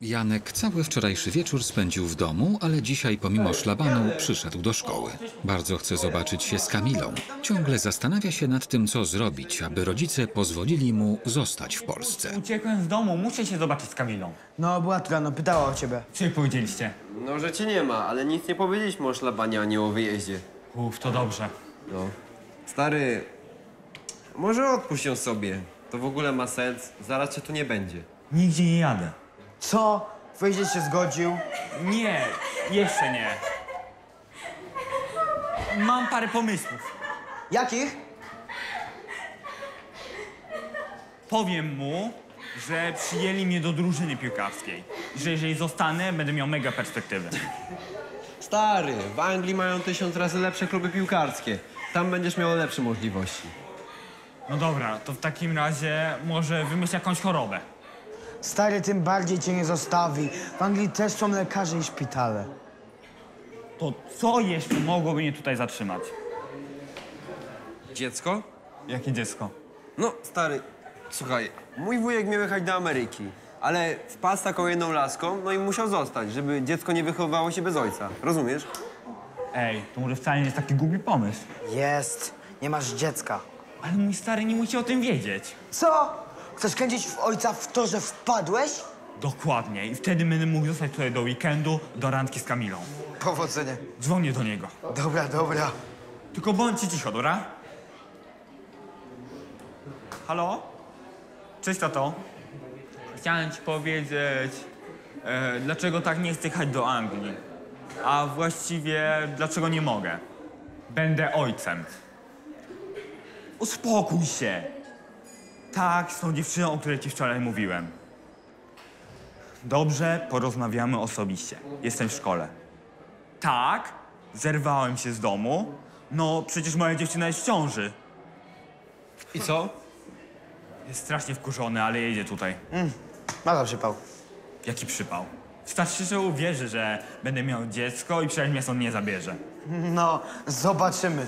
Janek cały wczorajszy wieczór spędził w domu, ale dzisiaj pomimo szlabanu przyszedł do szkoły. Bardzo chce zobaczyć się z Kamilą. Ciągle zastanawia się nad tym, co zrobić, aby rodzice pozwolili mu zostać w Polsce. Uciekłem z domu, muszę się zobaczyć z Kamilą. No, była tu rano, pytała o ciebie. Co jej powiedzieliście? No, że cię nie ma, ale nic nie powiedzieliśmy o szlabanie ani o wyjeździe. Uff, to dobrze. No. Stary, może odpuść ją sobie. To w ogóle ma sens. Zaraz cię tu nie będzie. Nigdzie nie jadę. Co? Wyjdziesz się zgodził? Nie, jeszcze nie. Mam parę pomysłów. Jakich? Powiem mu, że przyjęli mnie do drużyny piłkarskiej. Że jeżeli zostanę, będę miał mega perspektywy. Stary, w Anglii mają tysiąc razy lepsze kluby piłkarskie. Tam będziesz miał lepsze możliwości. No dobra, to w takim razie może wymyśl jakąś chorobę. Stary tym bardziej cię nie zostawi. W Anglii też są lekarze i szpitale. To co jeszcze mogłoby mnie tutaj zatrzymać? Dziecko? Jakie dziecko? No, stary, słuchaj, mój wujek miał jechać do Ameryki, ale wpadł z taką jedną laską, no i musiał zostać, żeby dziecko nie wychowywało się bez ojca. Rozumiesz? Ej, to może wcale nie jest taki głupi pomysł. Jest. Nie masz dziecka. Ale mój stary nie musi o tym wiedzieć. Co? Chcesz kręcić w ojca w to, że wpadłeś? Dokładnie. I wtedy będę mógł zostać tutaj do weekendu, do randki z Kamilą. Powodzenia. Dzwonię do niego. Dobra, dobra. Tylko bądźcie cicho, dobra? Halo? Cześć, tato. Chciałem ci powiedzieć, e, dlaczego tak nie chcę jechać do Anglii. A właściwie, dlaczego nie mogę. Będę ojcem. Uspokój się. Tak, z tą dziewczyną, o której ci wczoraj mówiłem. Dobrze, porozmawiamy osobiście. Jestem w szkole. Tak, zerwałem się z domu. No, przecież moja dziewczyna jest w ciąży. I co? Jest strasznie wkurzony, ale jedzie tutaj. Mega przypał. Jaki przypał. Starszy, że uwierzy, że będę miał dziecko i przecież mnie stąd nie zabierze. No, zobaczymy.